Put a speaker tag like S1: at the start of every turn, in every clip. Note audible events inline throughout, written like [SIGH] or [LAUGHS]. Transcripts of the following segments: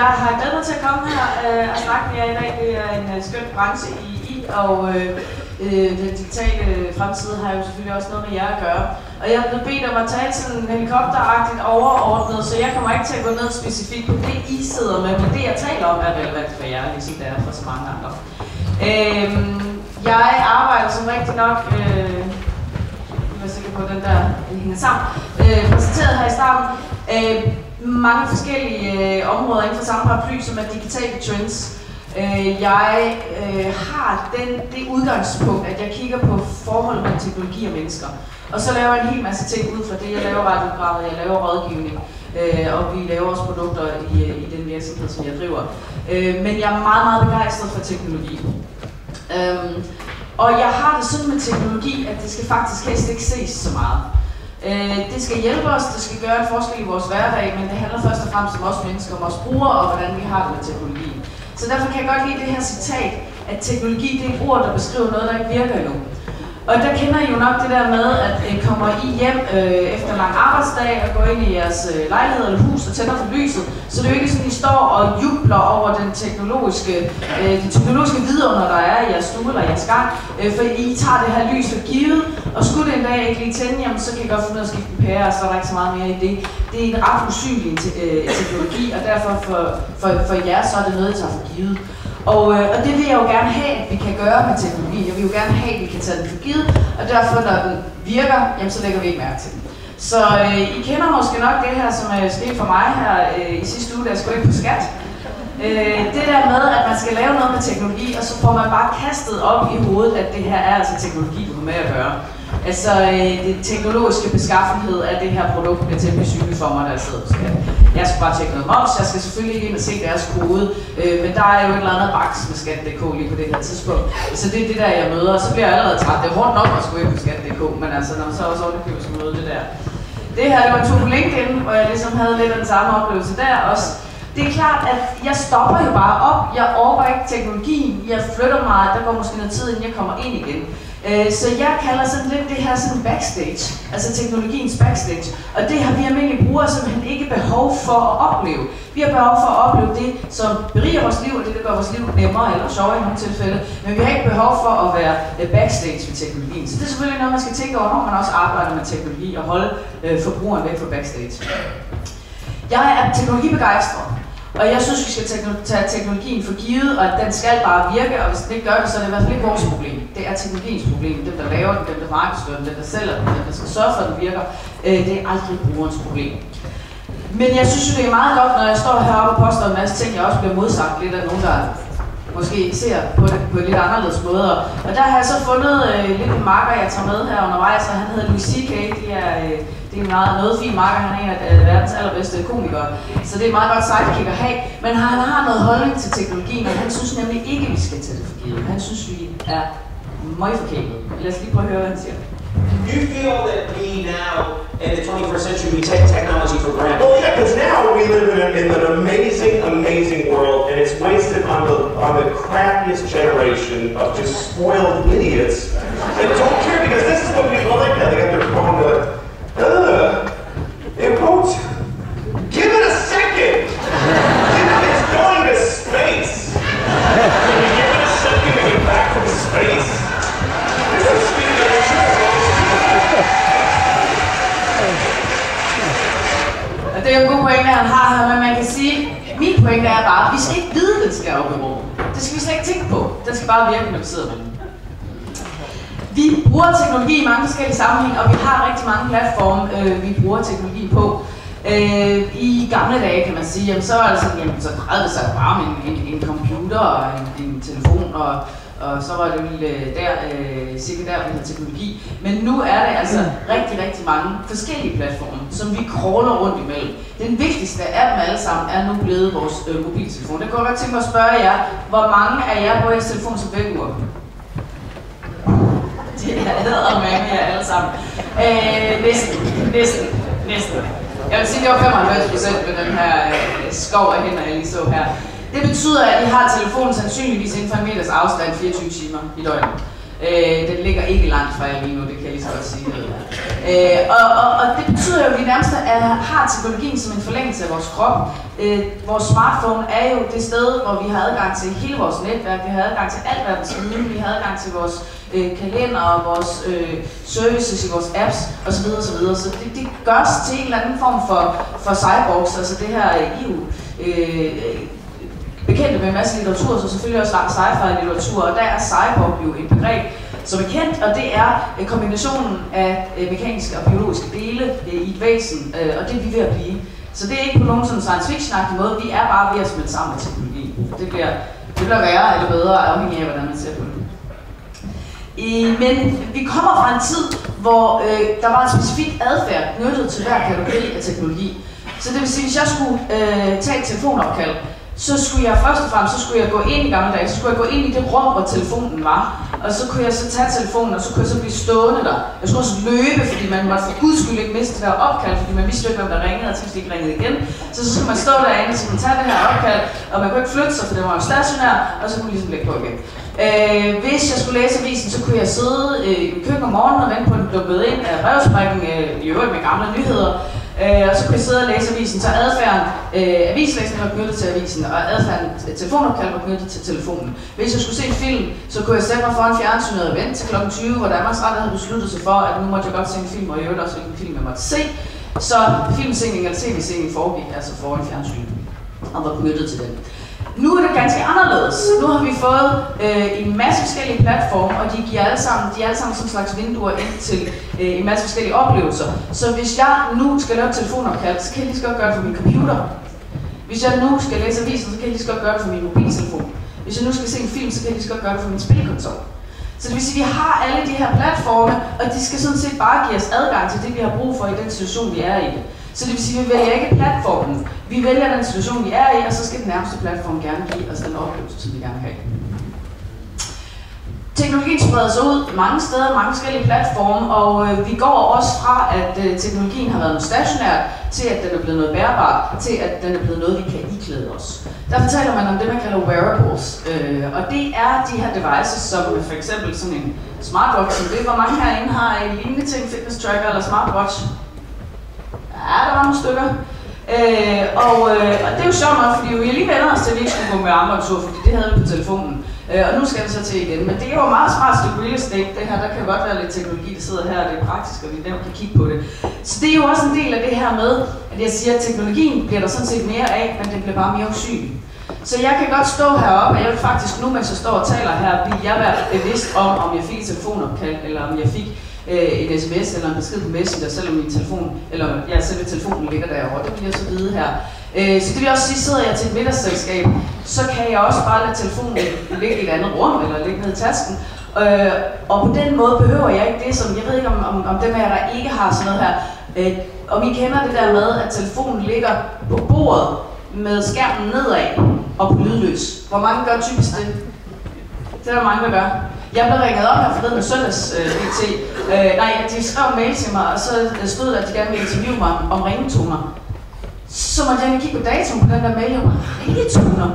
S1: jeg har glædet mig til at komme her øh, og snakke med jer i dag. Det er en øh, skøn branche i, i og øh, øh den digitale fremtid har jo selvfølgelig også noget med jer at gøre. Og jeg er blevet bedt om at tale sådan helikopteragtigt overordnet, så jeg kommer ikke til at gå ned specifikt på det, I sidder med, men det, jeg taler om, er relevant for jer, ligesom det er for så mange andre. Øh, jeg arbejder som rigtig nok, øh, jeg er sikker på, at den der hænger sammen, øh, præsenteret her i starten, øh, mange forskellige øh, områder inden for samme paraply, som er digitale trends. Øh, jeg øh, har den, det udgangspunkt, at jeg kigger på forholdet mellem teknologi og mennesker. Og så laver jeg en hel masse ting ud fra det. Jeg laver radioprogrammet, jeg laver rådgivning, øh, og vi laver også produkter i, øh, i den virksomhed, som jeg driver. Øh, men jeg er meget, meget begejstret for teknologi. Øh, og jeg har det sådan med teknologi, at det skal faktisk helst ikke ses så meget. Øh, det skal hjælpe os, det skal gøre en forskel i vores hverdag, men det handler først og fremmest om os mennesker, om os brugere og hvordan vi har det med teknologien. Så derfor kan jeg godt lide det her citat, at teknologi det er et ord, der beskriver noget, der ikke virker endnu. Og der kender I jo nok det der med, at I kommer I hjem øh, efter en lang arbejdsdag og går ind i jeres øh, lejlighed eller hus og tænder for lyset. Så det er jo ikke sådan, at I står og jubler over den teknologiske, øh, de teknologiske vidunder, der er i jeres stue eller jeres gang. Øh, for I tager det her lys for givet, og skulle det en dag ikke lige tænde, jamen, så kan I godt finde ud af at skifte pære, og så er der ikke så meget mere i det. Det er en ret usynlig øh, teknologi, og derfor for, for, for jer, så er det noget, I tager for givet. Og, øh, og det vil jeg jo gerne have, at vi kan gøre med teknologi. Jeg vil jo gerne have, at vi kan tage den for givet, og derfor, når den virker, jamen, så lægger vi ikke mærke til den. Så øh, I kender måske nok det her, som øh, er sket for mig her øh, i sidste uge, da jeg skulle ind på skat. Øh, det der med, at man skal lave noget med teknologi, og så får man bare kastet op i hovedet, at det her er altså teknologi, du har med at gøre. Altså, øh, det teknologiske beskaffenhed af det her produkt bliver temmelig synligt for mig, der jeg sidder på skat. Jeg skal bare tjekke noget moms, jeg skal selvfølgelig ikke ind og se deres kode, øh, men der er jo et eller andet baks med skat.dk lige på det her tidspunkt. Så det er det der, jeg møder, og så bliver jeg allerede træt. Det er hårdt nok at skulle ind på skat.dk, men altså, når man så også ordentligt skal møde det der. Det her, det var to på LinkedIn, hvor jeg ligesom havde lidt af den samme oplevelse der også. Det er klart, at jeg stopper jo bare op. Jeg overgår ikke teknologien. Jeg flytter mig. Der går måske noget tid, inden jeg kommer ind igen. Øh, så jeg kalder sådan lidt det her sådan backstage, altså teknologiens backstage. Og det har vi almindelige brugere simpelthen ikke behov for at opleve. Vi har behov for at opleve det, som beriger vores liv, og det, der gør vores liv nemmere eller sjovere i nogle tilfælde. Men vi har ikke behov for at være øh, backstage ved teknologien. Så det er selvfølgelig noget, man skal tænke over, når man også arbejder med teknologi og holde øh, forbrugeren væk fra backstage. Jeg er teknologibegejstret. Og jeg synes, vi skal tage teknologien for givet, og at den skal bare virke, og hvis den ikke gør det, så er det i hvert fald ikke vores problem. Det er teknologiens problem. Dem, der laver den, dem, der markedsfører den, dem, der sælger den, dem, der skal sørge for, at den virker. Øh, det er aldrig brugerens problem. Men jeg synes jo, det er meget godt, når jeg står heroppe og påstår en masse ting, jeg også bliver modsagt lidt af nogen, der måske ser på det på lidt anderledes måde. Og der har jeg så fundet øh, lidt en marker, jeg tager med her undervejs, og han hedder Louis C.K. Det er, øh, det er en meget, noget fin marker, han er en af øh, verdens allerbedste komikere. Så det er et meget godt sidekick at have. Men han har noget holdning til teknologien, og han synes nemlig ikke, at vi skal tage det for givet. Han synes, vi er møgforkælet. Lad os lige prøve at høre, hvad han siger.
S2: You feel that we now, in the 21st century, we take technology for granted?
S3: Well, yeah, because now we live in, a, in an amazing, amazing world, and it's wasted on the on the crappiest generation of just spoiled idiots that don't care. Because this is what people like now. They got their phone.
S1: Det er en god pointe, han har her, men man kan sige, min pointe er bare, at vi skal ikke vide, at den skal op i rummet. Det skal vi slet ikke tænke på. Den skal bare virke, når vi sidder med den. Vi bruger teknologi i mange forskellige sammenhænge, og vi har rigtig mange platforme, øh, vi bruger teknologi på. Øh, I gamle dage kan man sige, jamen, så var det sådan, jamen, så drejede det sig bare om en, en, en computer og en, en telefon, og, og så var det jo øh, der, øh, sikkert der, vi havde teknologi. Men nu er det altså rigtig, rigtig mange forskellige platforme, som vi crawler rundt imellem. Den vigtigste af dem alle sammen er nu blevet vores øh, mobiltelefon. Det kunne jeg godt tænke mig at spørge jer, hvor mange af jer bruger jeres telefon som vækkeur? Det er med jer alle sammen. Øh, næsten, næsten, næsten. Jeg vil sige, det var 95 procent med den her øh, skov af hænder, jeg lige så her. Det betyder, at I har telefonen sandsynligvis inden for en meters afstand 24 timer i døgnet. Øh, den ligger ikke langt fra jer lige nu, det kan jeg lige så godt sige. Øh, og, og, og det betyder jo, at vi nærmest er, har teknologien som en forlængelse af vores krop. Øh, vores smartphone er jo det sted, hvor vi har adgang til hele vores netværk, vi har adgang til alt verdens viden, vi har adgang til vores øh, kalender og vores øh, services i vores apps osv. osv. Så det, det gør os til en eller anden form for, for cyborgs, altså det her øh, EU. Øh, bekendte med en masse litteratur, så selvfølgelig også sci-fi litteratur, og der er cyborg jo et begreb, som er kendt, og det er øh, kombinationen af øh, mekaniske og biologiske dele øh, i et væsen, og det er vi ved at blive. Så det er ikke på nogen sådan science fiction måde, vi er bare ved at smelte sammen med teknologi. Det bliver, det bliver værre eller bedre, afhængig af, hvordan man ser på det. Men vi kommer fra en tid, hvor øh, der var en specifik adfærd knyttet til hver kategori af teknologi. Så det vil sige, hvis jeg skulle øh, tage et telefonopkald, så skulle jeg først og fremmest, så skulle jeg gå ind i gamle dage, så skulle jeg gå ind i det rum, hvor telefonen var. Og så kunne jeg så tage telefonen, og så kunne jeg så blive stående der. Jeg skulle også løbe, fordi man måtte for guds skyld ikke miste det der opkald, fordi man vidste jo ikke, hvem der ringede, og til ikke ringede igen. Så så skulle man stå derinde, så man tage det her opkald, og man kunne ikke flytte sig, for det var jo stationær, og så kunne man ligesom lægge på igen. Øh, hvis jeg skulle læse avisen, så kunne jeg sidde øh, i køkkenet om morgenen og vente på, at den blev ind af revsprækken, øh, i øvrigt med gamle nyheder. Øh, og så kunne jeg sidde og læse avisen, så adfærden, øh, avislæsning var knyttet til avisen, og adfærden øh, telefonopkald var knyttet til telefonen. Hvis jeg skulle se en film, så kunne jeg sætte mig foran fjernsynet og vente til kl. 20, hvor Danmarks Radio havde besluttet sig for, at nu måtte jeg godt se en film, og i øvrigt også hvilken film jeg måtte se. Så filmsingning eller tv-singning foregik altså foran fjernsynet, og var knyttet til den. Nu er det ganske anderledes. Nu har vi fået øh, en masse forskellige platforme, og de giver alle sammen, de er alle sammen som slags vinduer ind til øh, en masse forskellige oplevelser. Så hvis jeg nu skal lave et telefonopkald, så kan jeg lige så godt gøre det på min computer. Hvis jeg nu skal læse avisen, så kan jeg lige så godt gøre det på min mobiltelefon. Hvis jeg nu skal se en film, så kan jeg lige så godt gøre det på min spilkonsol. Så det vil sige, at vi har alle de her platforme, og de skal sådan set bare give os adgang til det, vi har brug for i den situation, vi er i. Så det vil sige, at vi vælger ikke platformen. Vi vælger den situation, vi er i, og så skal den nærmeste platform gerne give os den oplevelse, som vi gerne vil have. Teknologien spreder sig ud mange steder, mange forskellige platforme, og øh, vi går også fra, at øh, teknologien har været noget stationært, til at den er blevet noget bærbart, til at den er blevet noget, vi kan iklæde os. Der fortæller man om det, man kalder wearables, øh, og det er de her devices, som øh, for eksempel sådan en smartwatch, som det, hvor mange herinde har en lignende ting, fitness tracker eller smartwatch. Ja, der var nogle stykker. Øh, og, øh, og det er jo sjovt nok, fordi vi lige vender os til, at vi ikke skulle gå med armbåndsur, fordi det havde vi på telefonen. Øh, og nu skal det så til igen. Men det er jo meget smart stykke real estate, det her. Der kan godt være lidt teknologi, der sidder her, og det er praktisk, og vi nemt kan kigge på det. Så det er jo også en del af det her med, at jeg siger, at teknologien bliver der sådan set mere af, men den bliver bare mere usynlig. Så jeg kan godt stå heroppe, og jeg vil faktisk nu, mens jeg står og taler her, blive jeg være bevidst om, om jeg fik et telefonopkald, eller om jeg fik øh, en sms eller en besked på Messenger, selvom min telefon, eller ja, selve telefonen ligger derovre. Det vil jeg så vide her. Øh, så det vil også sige, sidder jeg til et middagsselskab, så kan jeg også bare lade telefonen ligge i et andet rum, eller ligge ned i tasken. Øh, og på den måde behøver jeg ikke det, som jeg ved ikke om, om, om dem af jer, der ikke har sådan noget her, øh, om I kender det der med, at telefonen ligger på bordet med skærmen nedad og på lydløs. Hvor mange gør typisk det? Det er der mange, der gør. Jeg blev ringet op her forleden med søndags øh, BT. Øh, nej, de skrev en mail til mig, og så øh, stod der, at de gerne ville interviewe mig om ringetoner. Så måtte jeg kigge på datoen på den der mail, og ringetoner?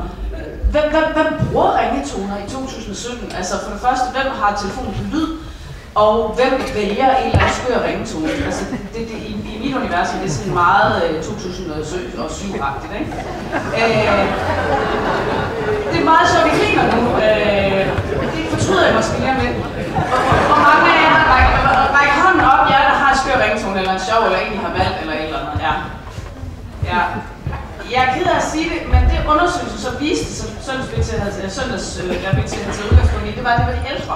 S1: Hvem, hvem, hvem bruger ringetoner i 2017? Altså for det første, hvem har telefonen på lyd? Og hvem vælger en eller anden skør ringetone? Altså, det, det, i, i mit univers er det sådan meget øh, 2007-agtigt, ikke? Øh, det er meget sjovt, vi griner nu. Øh, fortryder jeg måske lige lidt. Hvor mange af jer rækker, rækker hånden op, jer der har en skør ringetone, eller en sjov, eller en, I har valgt, eller et eller andet? Ja. ja. Jeg er ked af at sige det, men det undersøgelse så viste, som søndags havde, altså, søndags, øh, til havde taget udgangspunkt i, det var, at det var de ældre.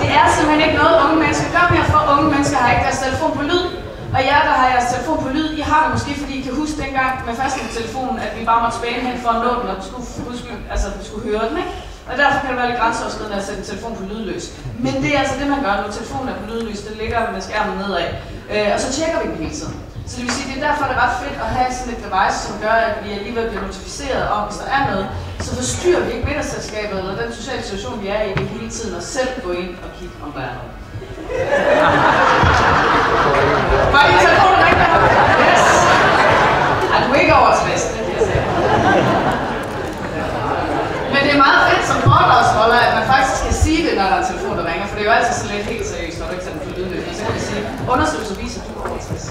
S1: Det er simpelthen ikke noget, unge mennesker gør mere, for unge mennesker har ikke deres telefon på lyd. Og jer, der har jeres telefon på lyd, I har det måske, fordi I kan huske dengang med telefonen, at vi bare måtte spænde hen for at nå den, og skulle, huske, altså, vi skulle høre den, ikke? Og derfor kan det være lidt grænseoverskridende at sætte en telefon på lydløs. Men det er altså det, man gør, når telefonen er på lydløs. Den ligger med skærmen nedad. Øh, og så tjekker vi den hele tiden. Så det vil sige, det er derfor, det er ret fedt at have sådan et device, som gør, at vi alligevel bliver notificeret om, hvis der er noget. Så forstyrrer vi ikke middagsselskabet eller den sociale situation, vi er i det hele tiden, og selv gå ind og kigge, om der er noget. Var din telefon rigtig? Yes! Er du ikke over 60, det kan jeg. Men det er meget fedt som foredragsholder, at man faktisk skal sige det, når der er telefon, der ringer, for det er jo altid så lidt helt seriøst, når du ikke sætter den for lydløs. Så kan vi sige, undersøgelser viser, at du er over 60.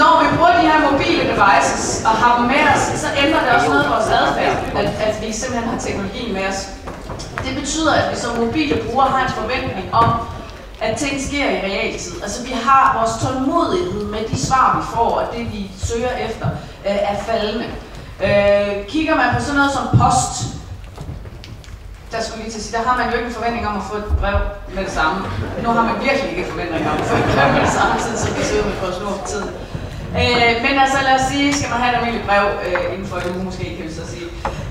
S1: Når vi bruger de her mobile devices og har dem med os, så ændrer det også noget af vores adfærd, at, at vi simpelthen har teknologien med os. Det betyder, at vi som mobile brugere har en forventning om, at ting sker i realtid. Altså vi har vores tålmodighed med de svar, vi får, og det vi søger efter, øh, er faldende. Øh, kigger man på sådan noget som post, der skulle lige til at sige, der har man jo ikke en forventning om at få et brev med det samme. Nu har man virkelig ikke en forventning om at få et brev med det samme, sådan som vi ser ud med vores for tiden. Øh, men altså lad os sige, skal man have et almindeligt brev øh, inden for en uge måske, kan vi så sige.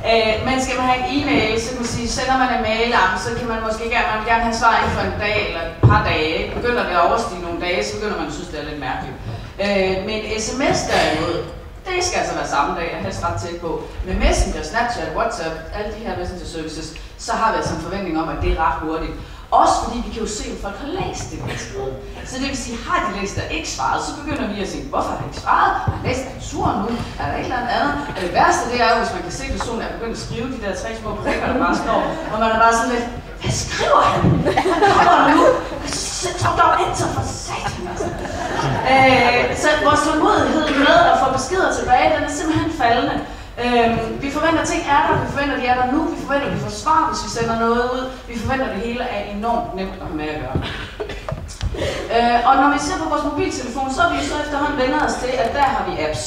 S1: Øh, men skal man have en e-mail, så kan man sige, sender man en mail, så kan man måske gerne, man vil gerne have svar inden for en dag eller et par dage. Begynder det at overstige nogle dage, så begynder man at synes, det er lidt mærkeligt. Øh, men sms derimod, det skal altså være samme dag, jeg helst ret tæt på. Med Messenger, Snapchat, WhatsApp, alle de her messenger services, så har vi altså en forventning om, at det er ret hurtigt. Også fordi vi kan jo se, om folk har læst det, vi skrevet. Så det vil sige, har de læst og ikke svaret, så begynder vi at sige, hvorfor har de ikke svaret? Har de læst den sur nu? Er der et eller andet? Og det værste det er jo, hvis man kan se, at personen er begyndt at skrive de der tre små prikker, der bare står, og man er bare sådan lidt, hvad skriver han? Kommer der nu? Så tryk dog enter for satan, altså. Øh, så vores tålmodighed med at få beskeder tilbage, den er simpelthen faldende. Øhm, vi forventer, at ting er der, vi forventer, at de er der nu, vi forventer, at vi får svar, hvis vi sender noget ud. Vi forventer, at det hele er enormt nemt at have med at gøre. Øh, og når vi ser på vores mobiltelefon, så er vi så efterhånden vendt os til, at der har vi apps.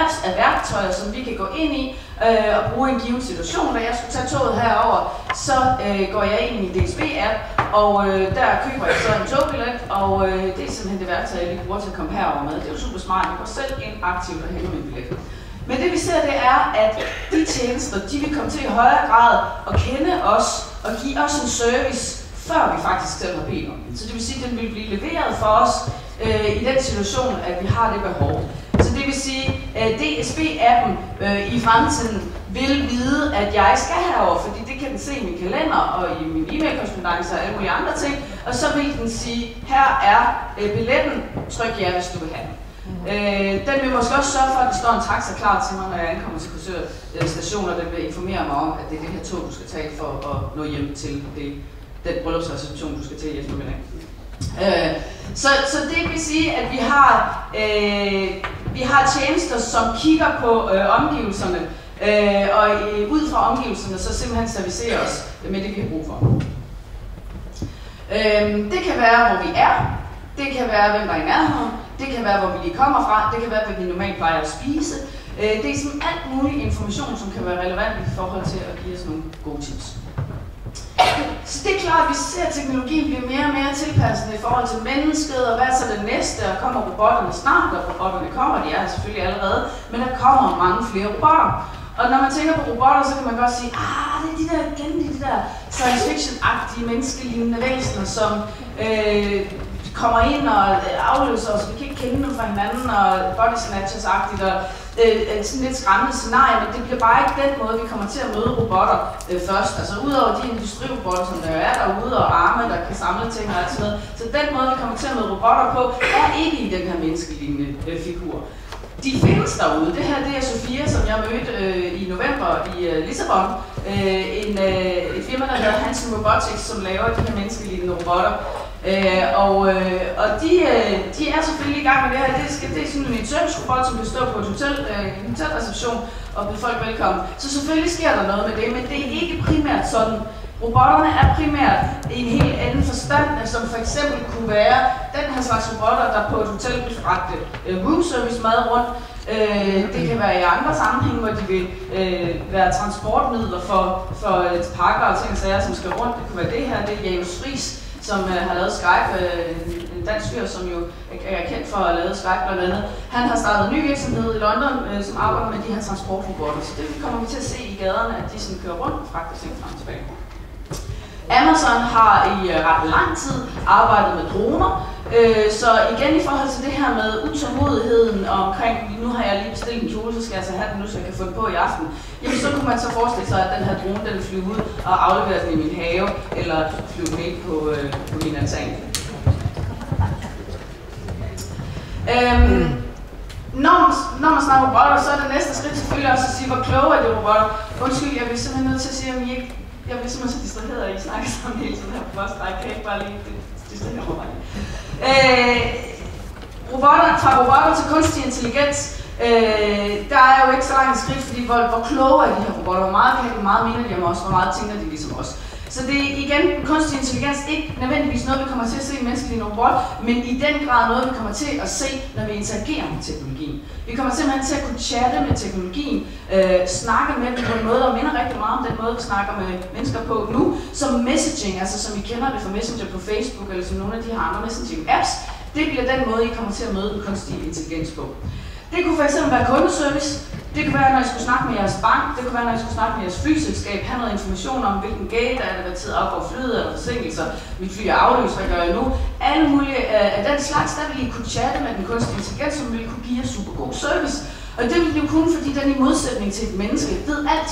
S1: Apps er værktøjer, som vi kan gå ind i øh, og bruge i en given situation. Da jeg skulle tage toget herover, så øh, går jeg ind i min DSB-app, og øh, der køber jeg så en togbillet, og øh, det er simpelthen det værktøj, jeg lige bruger til at komme herover med. Det er jo super smart. Jeg går selv ind aktivt og henter min billet. Men det vi ser, det er, at de tjenester, de vil komme til i højere grad at kende os og give os en service, før vi faktisk selv har bedt om den. Så det vil sige, at den vil blive leveret for os øh, i den situation, at vi har det behov. Så det vil sige, øh, at DSB-appen øh, i fremtiden vil vide, at jeg skal herover, fordi det kan den se i min kalender og i min e-mail-korrespondence og alle mulige andre ting. Og så vil den sige, her er øh, billetten, tryk jer, hvis du vil have den. Øh, den vil måske også sørge for, at der står en taxa klar til mig, når jeg ankommer til Korsør øh, station, og den vil informere mig om, at det er det her tog, du skal tage for at nå hjem til det, den bryllupsreception, du skal til i eftermiddag. Øh, så, så det vil sige, at vi har, øh, vi har tjenester, som kigger på øh, omgivelserne, øh, og øh, ud fra omgivelserne, så simpelthen servicerer os med det, vi har brug for. Øh, det kan være, hvor vi er. Det kan være, hvem der er i nærheden. Det kan være, hvor vi lige kommer fra. Det kan være, hvad vi normalt plejer at spise. Øh, det er sådan alt mulig information, som kan være relevant i forhold til at give os nogle gode tips. Så det er klart, at vi ser, at teknologien bliver mere og mere tilpasset i forhold til mennesket, og hvad er så det næste, og kommer robotterne snart, og robotterne kommer, de er selvfølgelig allerede, men der kommer mange flere robotter. Og når man tænker på robotter, så kan man godt sige, ah, det er de der, igen de der science fiction-agtige menneskelignende væsener, som øh, kommer ind og øh, afløser os, vi kan ikke kende dem fra hinanden, og body snatchers-agtigt, og øh, sådan lidt skræmmende scenarie, men det bliver bare ikke den måde, vi kommer til at møde robotter øh, først. Altså udover de industrirobotter, som der er derude, og arme, der kan samle ting og alt sådan noget. Så den måde, vi kommer til at møde robotter på, er ikke i den her menneskelignende øh, figur. De findes derude. Det her det er Sofia, som jeg mødte øh, i november i øh, Lissabon. Øh, en, øh, et firma, der hedder Hansen Robotics, som laver de her menneskelignende robotter. Øh, og øh, og de, øh, de er selvfølgelig i gang med det her. Det, skal, det er sådan en servicerobot, som kan stå på et hotel, øh, en hotelreception og byde folk velkommen. Så selvfølgelig sker der noget med det, men det er ikke primært sådan. Robotterne er primært i en helt anden forstand, som for eksempel kunne være den her slags robotter, der på et hotel vil fragte øh, room service mad rundt. Øh, det kan være i andre sammenhænge, hvor de vil øh, være transportmidler for, for øh, et pakker og ting og sager, som skal rundt. Det kunne være det her, det er Janus Friis, som øh, har lavet Skype, øh, en dansk fyr, som jo er kendt for at lave Skype blandt andet. Han har startet en ny virksomhed i London, øh, som arbejder med de her transportrobotter, så det kommer vi til at se i gaderne, at de sådan kører rundt og fragter ting frem og tilbage. Amazon har i øh, ret lang tid arbejdet med droner, øh, så igen i forhold til det her med utålmodigheden omkring, nu har jeg lige bestilt en kjole, så skal jeg altså have den nu, så jeg kan få den på i aften. Jamen så kunne man så forestille sig, at den her drone, den flyve ud og aflevere den i min have, eller flyve med på, øh, på min altan. Øhm, når man, når man snakker robotter, så er det næste skridt selvfølgelig også at sige, hvor kloge er de robotter. Undskyld, jeg bliver simpelthen nødt til at sige, at I ikke... Jeg bliver simpelthen så distraheret, at I snakker sammen hele tiden her på vores Jeg kan ikke bare lige distrahere mig. Øh, robotter, fra robotter til kunstig intelligens, øh, der er jo ikke så langt skridt, fordi hvor, hvor kloge er de her robotter, hvor meget kan de, hvor meget mener de om os, hvor meget tænker de ligesom os. Så det er igen, kunstig intelligens ikke nødvendigvis noget, vi kommer til at se i menneskelige robot, men i den grad noget, vi kommer til at se, når vi interagerer med teknologien. Vi kommer simpelthen til at kunne chatte med teknologien, øh, snakke med den på en måde, der minder rigtig meget om den måde, vi snakker med mennesker på nu, som messaging, altså som vi kender det fra Messenger på Facebook, eller som nogle af de her andre messaging-apps, det bliver den måde, I kommer til at møde den kunstige intelligens på. Det kunne fx være kundeservice, det kunne være, når I skulle snakke med jeres bank, det kunne være, når I skulle snakke med jeres flyselskab, have noget information om, hvilken gate er der, hvad tid afgår flyet, eller forsinkelser, mit fly er aflyst, hvad gør jeg nu? Alle mulige øh, af den slags, der vil I kunne chatte med den kunstige intelligens, som ville kunne give jer super god service. Og det vil I jo kunne, fordi den i modsætning til et menneske ved alt.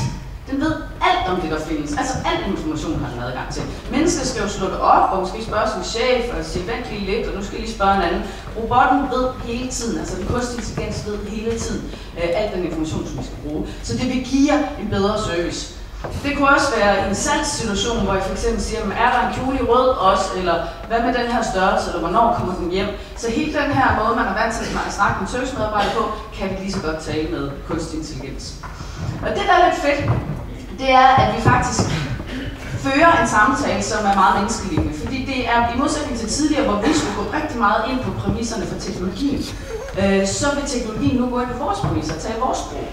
S1: Den ved alt om det, der findes. Altså al information har den adgang til. Mennesket skal jo slå det op, og måske spørge sin chef, og sige, vent lige lidt, og nu skal jeg lige spørge en anden. Robotten ved hele tiden, altså den kunstige intelligens ved hele tiden øh, al den information, som vi skal bruge. Så det vil give jer en bedre service. Det kunne også være en salgssituation, hvor jeg for eksempel siger, er der en kjole i rød også, eller hvad med den her størrelse, eller hvornår kommer den hjem? Så hele den her måde, man er vant til at snakke med servicemedarbejder på, kan vi lige så godt tale med kunstig intelligens. Og det, der er lidt fedt, det er, at vi faktisk fører en samtale, som er meget menneskelignende. Fordi det er i modsætning til tidligere, hvor vi skulle gå rigtig meget ind på præmisserne for teknologien, øh, så vil teknologien nu gå ind på vores præmisser og tage vores sprog.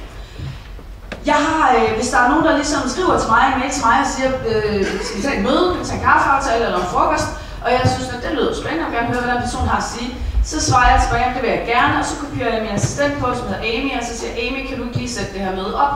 S1: Jeg har, øh, hvis der er nogen, der ligesom skriver til mig, en mail til mig og siger, øh, skal vi tage et møde, kan vi tage en kaffeaftale eller en frokost, og jeg synes, at det lyder spændende, og gerne høre, hvad den person har at sige, så svarer jeg tilbage, det vil jeg gerne, og så kopierer jeg min assistent på, som hedder Amy, og så siger Amy, kan du ikke lige sætte det her møde op?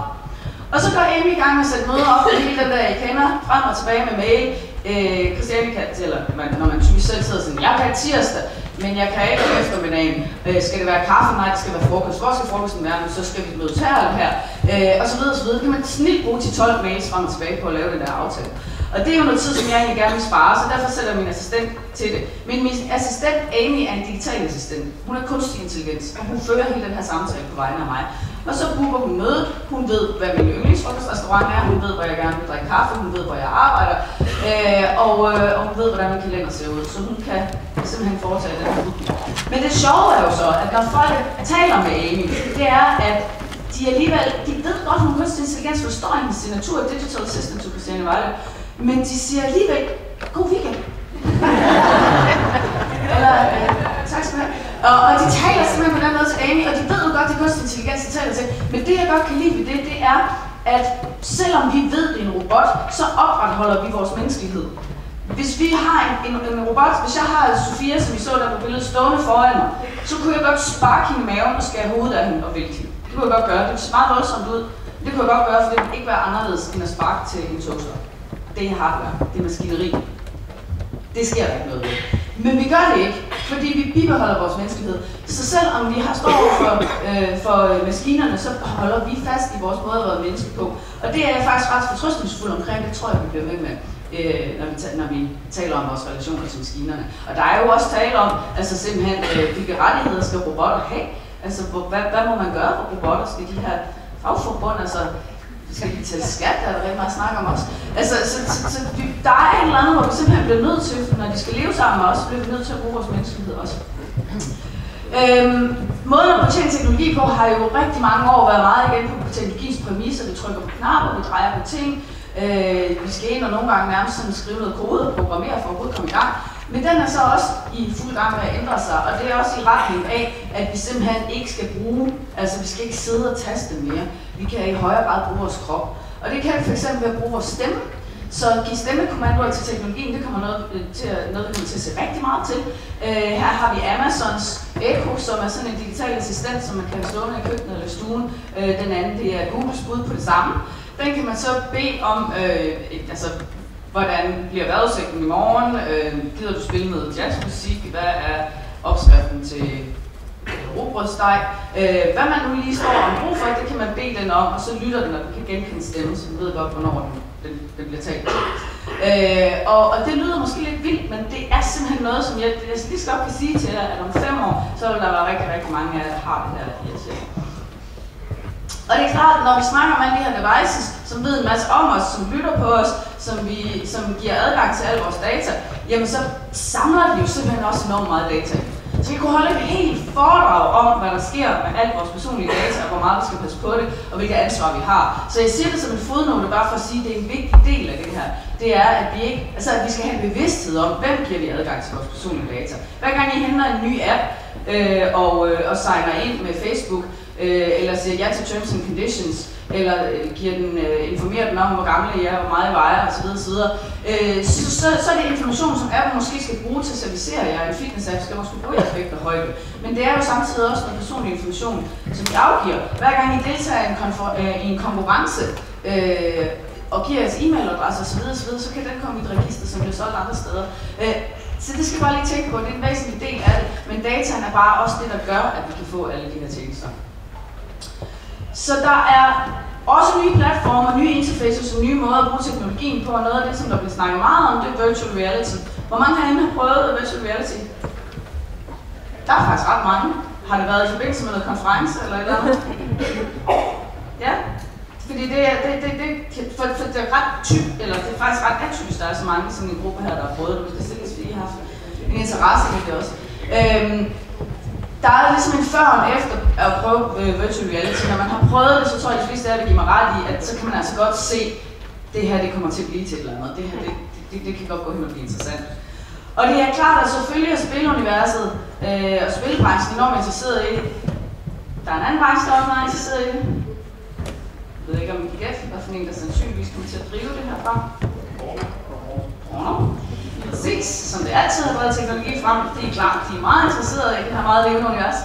S1: Og så går Amy i gang med at sætte møder op, hele den der, I kender, frem og tilbage med mail. Øh, Christiane kan, eller man, når man typisk selv sidder sådan, jeg kan tirsdag, men jeg kan ikke om eftermiddagen. Øh, skal det være kaffe? Nej, det skal være frokost. Hvor skal frokosten være? Så skal vi mødes her eller her. Øh, og så videre, så videre. Det kan man snilt bruge til 12 mails frem og tilbage på at lave den der aftale. Og det er jo noget tid, som jeg egentlig gerne vil spare, så derfor sætter min assistent til det. Men min assistent Amy er en digital assistent. Hun er kunstig intelligens, og hun fører hele den her samtale på vegne af mig. Og så booker hun mødet. Hun ved, hvad min yndlingsfrokostrestaurant er. Hun ved, hvor jeg gerne vil drikke kaffe. Hun ved, hvor jeg arbejder. Øh, og, øh, og hun ved, hvordan min kalender ser ud. Så hun kan simpelthen foretage den Men det sjove er jo så, at når folk taler med Amy, det er, at de alligevel, de ved godt, at hun kunstig intelligens forstår hendes signatur Digital Assistant to Christiane Vejle, men de siger alligevel, god weekend. [LAUGHS] Eller, øh, tak skal du have. Og, og de taler simpelthen på den måde til Amy, og de ved jo godt, det er kunstig intelligens, de taler til. Men det, jeg godt kan lide ved det, det er, at selvom vi ved, det er en robot, så opretholder vi vores menneskelighed. Hvis vi har en, en, en robot, hvis jeg har Sofia, som vi så der på billedet, stående foran mig, så kunne jeg godt sparke hende i maven og skære hovedet af hende og vælte hende. Det kunne jeg godt gøre. Det ser meget voldsomt ud. Det kunne jeg godt gøre, for det ville ikke være anderledes end at sparke til en toaster. Det er hardware. Det er maskineri. Det sker der ikke noget ved. Men vi gør det ikke, fordi vi bibeholder vores menneskelighed. Så selvom vi har står for, øh, for øh, maskinerne, så holder vi fast i vores måde at være menneske på. Og det er jeg faktisk ret fortrøstningsfuld omkring. Det tror jeg, vi bliver ved med øh, når, vi når vi taler om vores relationer til maskinerne. Og der er jo også tale om, altså simpelthen, øh, hvilke rettigheder skal robotter have? Altså, hvad, hvad må man gøre for robotter? Skal de have fagforbund? Altså, skal vi betale skat, der er der rigtig meget snak om os. Altså, så, så, så vi, der er et eller andet, hvor vi simpelthen bliver nødt til, når de skal leve sammen med os, bliver vi nødt til at bruge vores menneskelighed også. Øhm, måden at betjene teknologi på har jo rigtig mange år været meget igen på teknologiens præmisser. Vi trykker på knapper, vi drejer på ting, øh, vi skal ind og nogle gange nærmest sådan skrive noget kode og programmere for at overhovedet komme i gang. Men den er så også i fuld gang med at ændre sig, og det er også i retning af, at vi simpelthen ikke skal bruge, altså vi skal ikke sidde og taste mere. Vi kan i højere grad bruge vores krop. Og det kan vi fx ved at bruge vores stemme. Så give stemmekommandoer til teknologien, det kommer noget, øh, til at, noget, vi kommer til at se rigtig meget til. Uh, her har vi Amazons Echo, som er sådan en digital assistent, som man kan stå i køkkenet eller stuen. Uh, den anden, det er Googles bud på det samme. Den kan man så bede om, uh, altså, hvordan bliver vejrudsigten i morgen, uh, gider du spille noget jazzmusik, hvad er opskriften til robrødsteg. Øh, hvad man nu lige står og brug for, det bede den om, og så lytter den, og den kan genkende stemmen, så den ved godt, hvornår den, den, den bliver talt. Øh, og, og det lyder måske lidt vildt, men det er simpelthen noget, som jeg, jeg lige skal godt kan sige til jer, at om fem år, så vil der være rigtig, rigtig mange af jer, der har det her irriterende. Og det er klart, at når vi snakker om alle de her devices, som ved en masse om os, som lytter på os, som, vi, som giver adgang til alle vores data, jamen så samler de jo simpelthen også enormt meget data. Så vi kunne holde et helt foredrag om, hvad der sker med alt vores personlige data, og hvor meget vi skal passe på det, og hvilke ansvar vi har. Så jeg siger det som en fodnote, bare for at sige, at det er en vigtig del af det her. Det er, at vi, ikke, altså, at vi skal have en bevidsthed om, hvem giver vi adgang til vores personlige data. Hver gang I henter en ny app øh, og, øh, og signer ind med Facebook, øh, eller siger ja til terms and conditions, eller øh, giver den, øh, informerer den om, hvor gamle I er, hvor meget I vejer osv. osv. Øh, så, så, så er det information, som er, måske skal bruge til at servicere jer. En fitness-app skal måske bruge jeres vægt og højde. Men det er jo samtidig også noget personlig information, som I afgiver. Hver gang I deltager i en, konfer- øh, i en konkurrence, øh, og giver jeres e-mailadresse osv., osv., så kan den komme i et register, som bliver solgt andre steder. Øh, så det skal vi bare lige tænke på. Det er en væsentlig del af det. Men dataen er bare også det, der gør, at vi kan få alle de her tjenester. Så der er også nye platformer, nye interfaces og nye måder at bruge teknologien på, og noget af det, som der bliver snakket meget om, det er virtual reality. Hvor mange herinde har prøvet virtual reality? Der er faktisk ret mange. Har det været i forbindelse med noget konference eller et eller andet? [LAUGHS] Ja, fordi det er, det, det, det, for, for det er ret typ, eller det er faktisk ret atypisk, der er så mange sådan en gruppe her, der har prøvet det. Det er sikkert, fordi I har haft en interesse i det også. Øhm, der er ligesom en før og en efter at prøve øh, virtual reality. Når man har prøvet det, så tror jeg, de fleste af jer vil give mig ret i, at så kan man altså godt se, det her det kommer til at blive til et eller andet. Det her det, det, det kan godt gå hen og blive interessant. Og det er klart, at selvfølgelig er spiluniverset øh, og spilbranchen enormt interesseret i det. Der er en anden branche, der er også meget interesseret i det. Jeg ved ikke, om I kan gætte, hvad for en, der sandsynligvis kommer til at drive det her frem. Porno. Præcis, som det altid har været teknologi frem. Det er klart, de er meget interesserede i det her meget levende univers.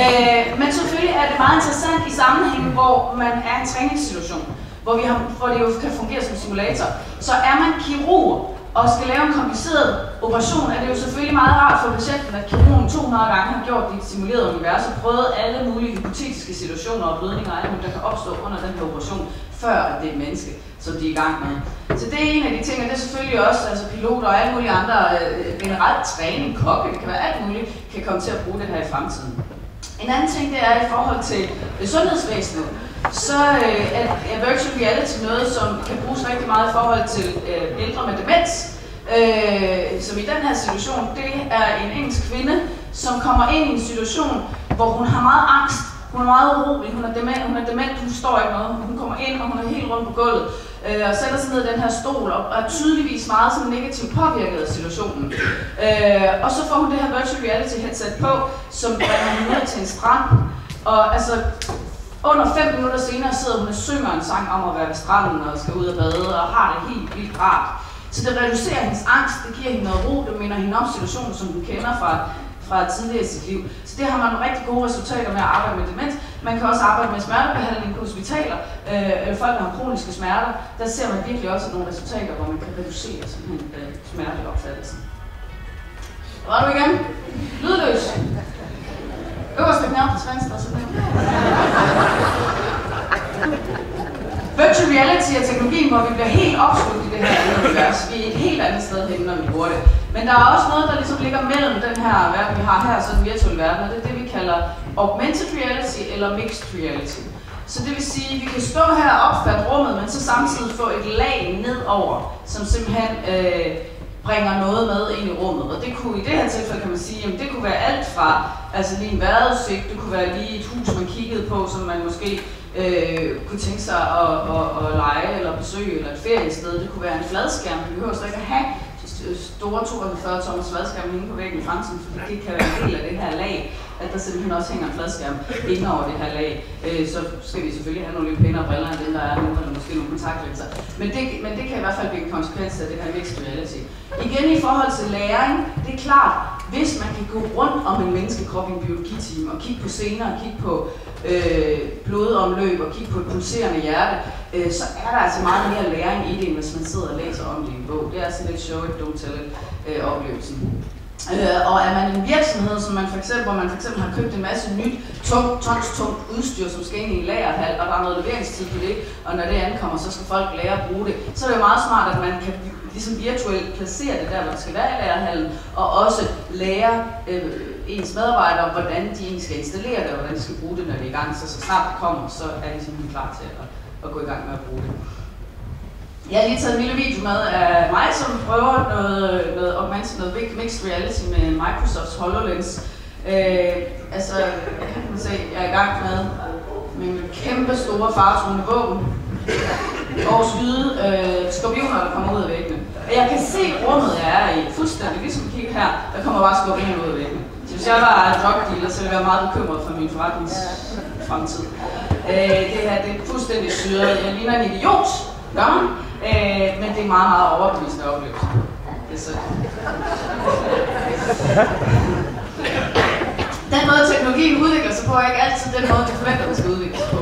S1: Øh, men selvfølgelig er det meget interessant i sammenhæng, hvor man er i en træningssituation, hvor, vi har, hvor det jo kan fungere som simulator. Så er man kirurg og skal lave en kompliceret operation, er det jo selvfølgelig meget rart for patienten, at kirurgen 200 gange har gjort dit simulerede univers og prøvet alle mulige hypotetiske situationer og blødninger og alt der kan opstå under den her operation, før at det er et menneske, som de er i gang med. Så det er en af de ting, og det er selvfølgelig også altså piloter og alle mulige andre øh, generelt træning, kokke, det kan være alt muligt, kan komme til at bruge det her i fremtiden. En anden ting, det er i forhold til sundhedsvæsenet, så øh, er, virtual reality noget, som kan bruges rigtig meget i forhold til øh, ældre med demens. Øh, som i den her situation, det er en engelsk kvinde, som kommer ind i en situation, hvor hun har meget angst. Hun er meget urolig, hun er dement, hun, er dement, hun står ikke noget. Hun kommer ind, og hun er helt rundt på gulvet øh, og sætter sig ned i den her stol og er tydeligvis meget sådan negativt påvirket af situationen. Øh, og så får hun det her virtual reality headset på, som bringer hende ned til en strand. Og altså, under 5 minutter senere sidder hun og synger en sang om at være ved stranden og skal ud og bade og har det helt vildt rart. Så det reducerer hendes angst, det giver hende noget ro, det minder hende om situationen, som hun kender fra, fra tidligere i sit liv. Så det har man rigtig gode resultater med at arbejde med demens. Man kan også arbejde med smertebehandling på hospitaler. Øh, øh, folk, der har kroniske smerter, der ser man virkelig også nogle resultater, hvor man kan reducere simpelthen øh, smerteopfattelsen. Var du igen? Lydløs. Øverste knap til venstre, så Virtual reality er teknologien, hvor vi bliver helt opslugt i det her univers. Vi er et helt andet sted henne, når vi bruger det. Men der er også noget, der ligesom ligger mellem den her verden, vi har her, så den virtuelle verden, og det er det, vi kalder augmented reality eller mixed reality. Så det vil sige, at vi kan stå her og opfatte rummet, men så samtidig få et lag nedover, som simpelthen øh, bringer noget med ind i rummet. Og det kunne i det her tilfælde, kan man sige, jamen det kunne være alt fra altså lige en vejrudsigt, det kunne være lige et hus, man kiggede på, som man måske øh, kunne tænke sig at, at, at lege eller besøge, eller et feriested. Det kunne være en fladskærm. det behøver slet ikke at have Øh, store 42 tommer fladskærm inde på væggen i fremtiden, fordi det kan være en del af det her lag, at der simpelthen også hænger en fladskærm ind over det her lag. Øh, så skal vi selvfølgelig have nogle lidt pænere briller end det, der er nu, eller måske nogle kontaktlinser. Men det, men det kan i hvert fald blive en konsekvens af det her mixed reality. Igen i forhold til læring, det er klart, hvis man kan gå rundt om en menneskekrop i en biologitime og kigge på scener og kigge på øh, blodomløb og kigge på et pulserende hjerte, øh, så er der altså meget mere læring i det, end hvis man sidder og læser om det i en bog. Det er altså lidt show it, don't tell it øh, oplevelsen. Øh, og er man en virksomhed, som man for eksempel, hvor man for eksempel har købt en masse nyt, tungt, tons, tungt udstyr, som skal ind i en lagerhal, og der er noget leveringstid på det, og når det ankommer, så skal folk lære at bruge det, så er det jo meget smart, at man kan ligesom virtuelt placere det der, hvor det skal være i lagerhallen, og også lære øh, ens medarbejdere, hvordan de egentlig skal installere det, og hvordan de skal bruge det, når det er i gang. Så så snart det kommer, så er de simpelthen klar til at, at gå i gang med at bruge det. Jeg har lige taget en lille video med af mig, som prøver noget, noget augmented, noget big mixed reality med Microsofts HoloLens. Øh, altså, jeg kan se, jeg er i gang med, med min kæmpe store faretruende våben og skyde øh, skorpioner, der kommer ud af væggene. Og jeg kan se rummet, jeg er i, fuldstændig ligesom kigge her, der kommer bare skorpioner ud af væggene. Så hvis jeg var drug dealer, så ville jeg være meget bekymret for min forretningsfremtid. Øh, det her det er fuldstændig syret. Jeg ligner en idiot, gør man? Øh, men det er meget, meget overbevisende oplevelse. Det er så. Den måde, teknologien udvikler sig på, er ikke altid den måde, vi forventer, den skal udvikles på.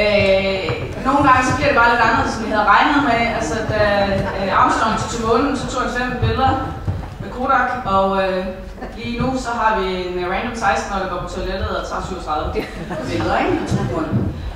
S1: Øh, nogle gange så bliver det bare lidt anderledes, som vi havde regnet med. Altså, da øh, Armstrong tog til månen, så tog han fem billeder med Kodak, og øh, lige nu så har vi en random 16 der går på toilettet og tager 37 billeder, ikke?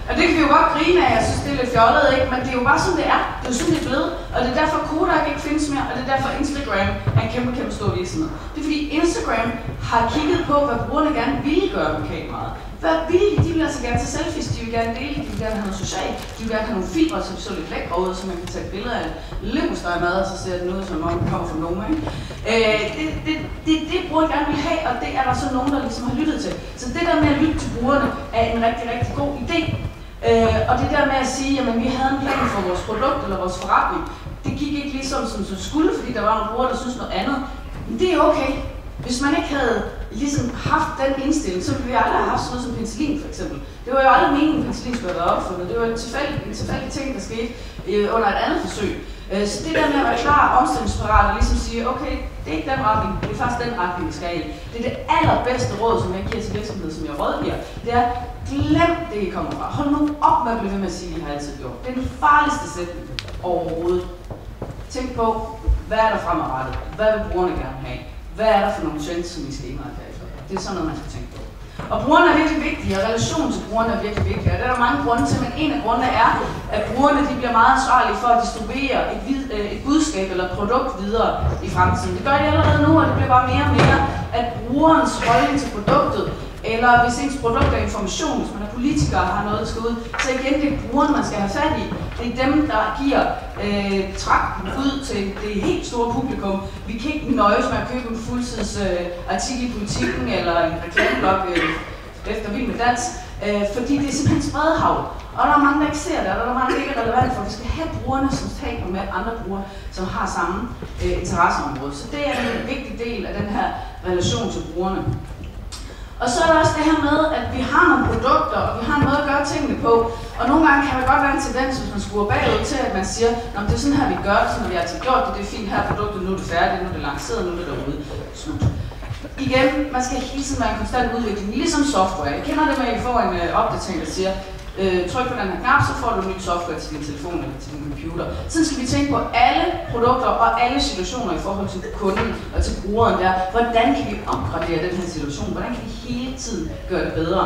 S1: Og det kan vi jo godt grine af, jeg synes det er lidt fjollet, ikke? men det er jo bare sådan det er. Det er jo sådan det er blevet. Og det er derfor Kodak ikke findes mere, og det er derfor Instagram er en kæmpe, kæmpe stor virksomhed. Det er fordi Instagram har kigget på, hvad brugerne gerne vil gøre med kameraet. Hvad vil de? De vil altså gerne tage selfies, de vil gerne dele, de vil gerne have noget socialt, de vil gerne have nogle filtre, som så lidt lækre ud, så man kan tage billeder af leverstøj mad, og så ser den ud, som om den kommer fra Noma. Ikke? Øh, det, det, det, det gerne vil have, og det er der så nogen, der ligesom har lyttet til. Så det der med at lytte til brugerne er en rigtig, rigtig god idé. Øh, og det der med at sige, at vi havde en plan for vores produkt eller vores forretning, det gik ikke ligesom som det skulle, fordi der var nogle brugere, der synes noget andet. Men det er okay. Hvis man ikke havde ligesom haft den indstilling, så ville vi aldrig have haft sådan noget som penicillin for eksempel. Det var jo aldrig meningen, at penicillin skulle have været opfundet. Det var en tilfældig, en tilfældig ting, der skete øh, under et andet forsøg. Øh, så det der med at være klar omstillingsparat og ligesom sige, okay, det er ikke den retning, det er faktisk den retning, vi skal i. Det er det allerbedste råd, som jeg giver til virksomheder, som jeg rådgiver. Det er, glem det, I kommer fra. Hold nu op med at blive ved med at sige, at I har altid gjort. Det er den farligste sætning overhovedet. Tænk på, hvad er der fremadrettet? Hvad vil brugerne gerne have? Hvad er der for nogle trends, som I skal indrette derefter? Det er sådan noget, man skal tænke på. Og brugerne er virkelig vigtige, og relationen til brugerne er virkelig vigtig. Og det er der mange grunde til, men en af grundene er, at brugerne de bliver meget ansvarlige for at distribuere et, vid, øh, et budskab eller et produkt videre i fremtiden. Det gør de allerede nu, og det bliver bare mere og mere, at brugerens holdning til produktet eller hvis ens produkt er information, hvis man er politiker og har noget, der skal ud, så igen, det er brugerne, man skal have fat i. Det er dem, der giver øh, trakten ud til det helt store publikum. Vi kan ikke nøjes med at købe en fuldtids øh, artikel i politikken eller en reklameblok øh, efter Vild med Dans, øh, fordi det er simpelthen spredhav. Og der er mange, der ikke ser det, og der er mange, der ikke er relevant for. Vi skal have brugerne, som taler med andre brugere, som har samme øh, interesseområde. Så det er en vigtig del af den her relation til brugerne. Og så er der også det her med, at vi har nogle produkter, og vi har en måde at gøre tingene på. Og nogle gange kan der godt være en tendens, hvis man skruer bagud til, at man siger, at det er sådan her, vi gør det, sådan vi har altid gjort det, det er fint, her produktet, nu er det færdigt, nu er det lanceret, nu er det derude. Slut. Igen, man skal hele tiden være en konstant udvikling, ligesom software. Jeg kender det med, at I får en øh, opdatering, der siger, øh, tryk på den her knap, så får du nyt software til din telefon eller til din computer. Så skal vi tænke på alle produkter og alle situationer i forhold til kunden og til brugeren der. Hvordan kan vi opgradere den her situation? Hvordan kan vi hele tiden gøre det bedre?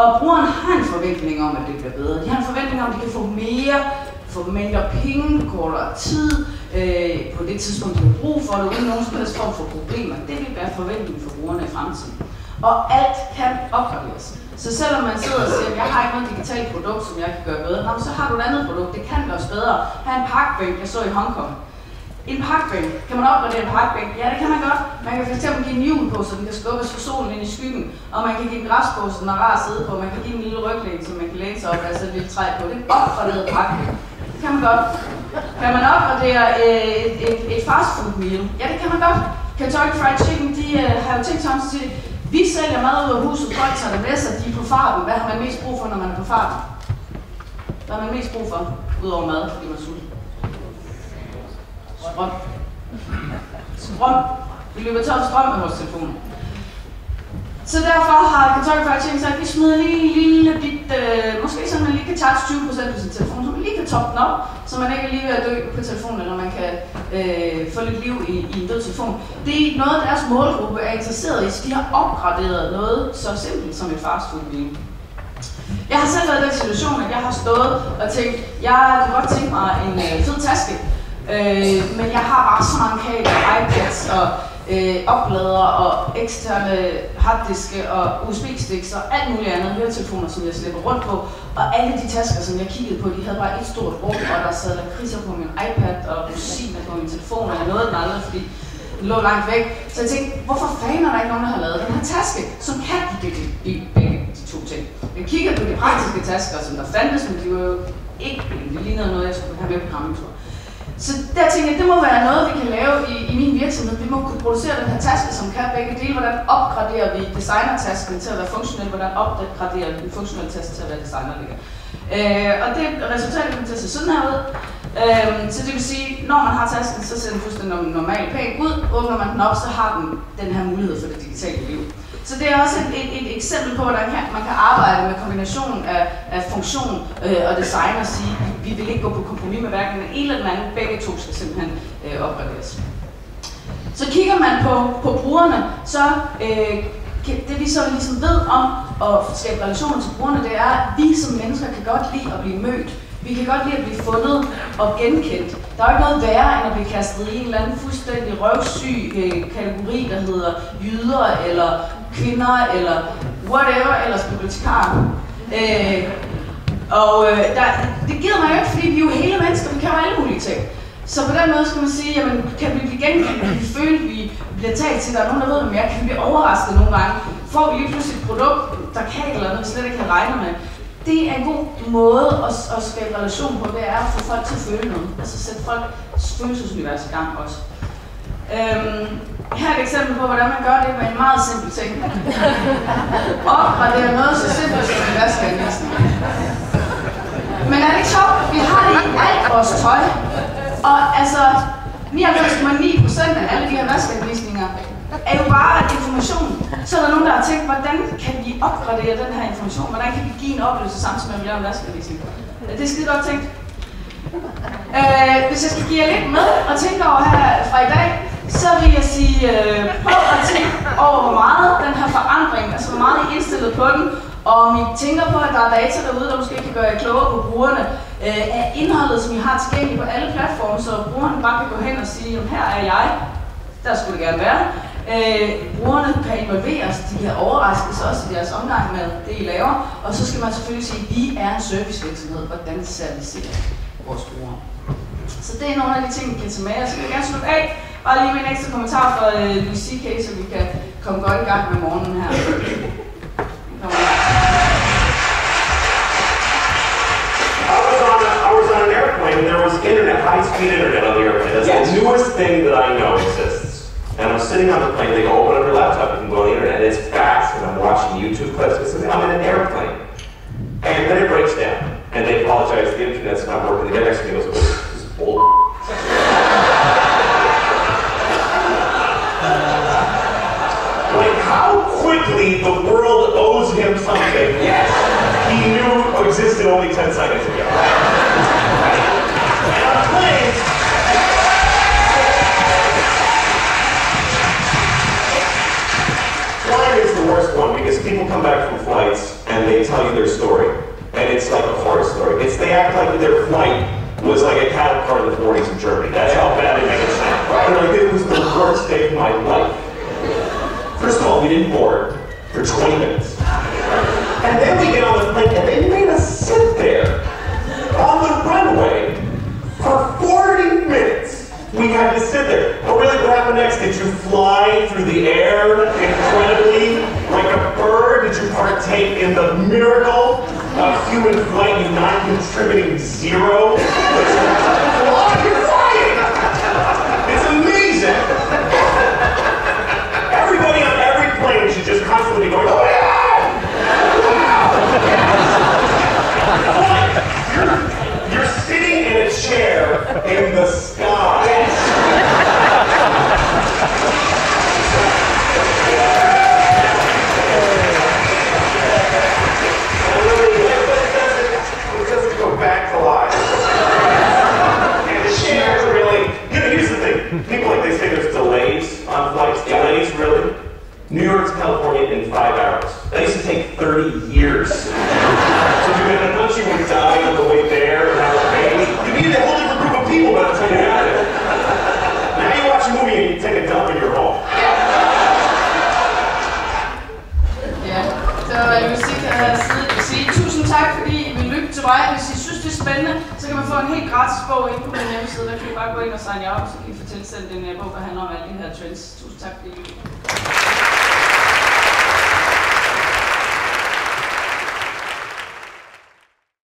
S1: Og brugeren har en forventning om, at det bliver bedre. De har en forventning om, at de kan få mere, få mindre penge, kortere tid, øh, på det tidspunkt, de har brug for det, uden nogen som helst form for problemer. Det vil være forventningen for brugerne i fremtiden. Og alt kan opgraderes. Så selvom man sidder og siger, at jeg har ikke noget digitalt produkt, som jeg kan gøre bedre, Nå, så har du et andet produkt, det kan gøres bedre. Her en parkbænk, jeg så i Hongkong. En parkbænk. Kan man opgradere en parkbænk? Ja, det kan man godt. Man kan fx give en hjul på, så den kan skubbes fra solen ind i skyggen. Og man kan give en græs på, så den er rar at sidde på. Man kan give en lille ryglæn, så man kan læne sig op og sætte et lille træ på. Det er opgraderet parkbænk. Det kan man godt. Kan man opgradere øh, et, et, et fast food meal? Ja, det kan man godt. Kentucky Fried Chicken, de øh, har jo tænkt sig om vi sælger mad ud af huset, folk tager det med sig, de er på farten. Hvad har man mest brug for, når man er på farten? Hvad har man mest brug for, udover mad, fordi man er sulten? Strøm. Strøm. Vi løber tør for strøm med vores telefoner. Så derfor har Kentucky Fried Chicken sagt, at vi smider lige en lille bit, øh, måske så man lige kan tage 20% på sin telefon, så man lige kan toppe den op, så man ikke er lige ved at dø på telefonen, eller man kan øh, få lidt liv i, i en død telefon. Det er noget, deres målgruppe er interesseret i, så de har opgraderet noget så simpelt som et fastfoodbil. Jeg har selv været i den situation, at jeg har stået og tænkt, jeg kunne godt tænke mig en øh, fed taske, øh, men jeg har bare så mange kabler, iPads og øh, oplader og eksterne harddiske og USB-sticks og alt muligt andet, høretelefoner, som jeg slipper rundt på. Og alle de tasker, som jeg kiggede på, de havde bare et stort rum, og der sad lakridser på min iPad og rosiner på min telefon, og noget nåede den fordi den lå langt væk. Så jeg tænkte, hvorfor fanden er der ikke nogen, der har lavet den her taske, som kan begge, begge de to ting. Jeg kiggede på de praktiske tasker, som der fandtes, men de var jo ikke, det lignede noget, jeg skulle have med på campingtur. Så der tænkte jeg, det må være noget, vi kan lave i, i min virksomhed. Vi må kunne producere den her taske, som kan begge dele. Hvordan opgraderer vi designertasken til at være funktionel? Hvordan opgraderer vi den funktionelle taske til at være designerligger? Øh, og det resultatet kommer til at se sådan her ud. Øh, så det vil sige, når man har tasken, så ser den fuldstændig normalt pænt ud. Åbner man den op, så har den den her mulighed for det digitale liv. Så det er også et, et, et eksempel på, hvordan man kan arbejde med kombination af, af funktion øh, og design og sige, vi vil ikke gå på kompromis med hverken den ene eller den anden. Begge to skal simpelthen øh, opgraderes. Så kigger man på, på brugerne, så øh, det vi så ligesom ved om at skabe relationer til brugerne, det er, at vi som mennesker kan godt lide at blive mødt. Vi kan godt lide at blive fundet og genkendt. Der er jo ikke noget værre, end at blive kastet i en eller anden fuldstændig røvsyg øh, kategori, der hedder jyder, eller kvinder, eller whatever, ellers bibliotekarer. Øh, og øh, der, det gider mig jo ikke, fordi vi er jo hele mennesker, vi kan jo alle mulige ting. Så på den måde skal man sige, jamen, kan vi blive genkendt, kan vi føle, at vi bliver talt til, der er nogen, der ved noget mere, kan vi blive overrasket nogle gange, får vi lige pludselig et produkt, der kan eller noget, vi slet ikke kan regne med. Det er en god måde at, at skabe relation på, det er at få folk til at føle noget. Altså sætte folk følelsesunivers i gang også. Øhm, her er et eksempel på, hvordan man gør det med en meget simpel ting. Opgradere noget så simpelt som en vaskeanvisning. Men er det ikke sjovt? Vi har det i alt vores tøj. Og altså, 99,9 procent af alle de her vaskeanvisninger er jo bare information. Så er der nogen, der har tænkt, hvordan kan vi opgradere den her information? Hvordan kan vi give en oplevelse samtidig med, at vi laver en vaskeanvisning? Det er skide godt tænkt. Øh, hvis jeg skal give jer lidt med og tænke over her fra i dag, så vil jeg sige, øh, prøv at tænke over, hvor meget den her forandring, altså hvor meget I er indstillet på den, og om I tænker på, at der er data derude, der måske kan gøre jer klogere på brugerne, øh, af indholdet, som I har tilgængeligt på alle platforme, så brugerne bare kan gå hen og sige, her er jeg, der skulle det gerne være. Øh, brugerne kan involveres, de kan overraskes også i deres omgang med det, I laver, og så skal man selvfølgelig sige, at vi er en servicevirksomhed, hvordan servicerer vores brugere. Så det er nogle af de ting, vi kan tage med. Jeg gerne slutte af. Bare lige med en ekstra kommentar fra uh, Louis C.K., så vi kan komme godt i gang med morgenen her.
S3: I was on a, I was on an airplane and there was internet, high-speed internet on the airplane. That's
S2: Yes.
S3: the newest thing that I know exists. And I'm sitting on the plane, they go, open up your laptop, you can go on the internet, and it's fast, and I'm watching YouTube clips. It says, I'm in an airplane. And then it breaks down. And they apologize, the internet's not working. The guy next to me goes, this is bull. like how quickly the world owes him something.
S2: Yes.
S3: He knew existed only 10 seconds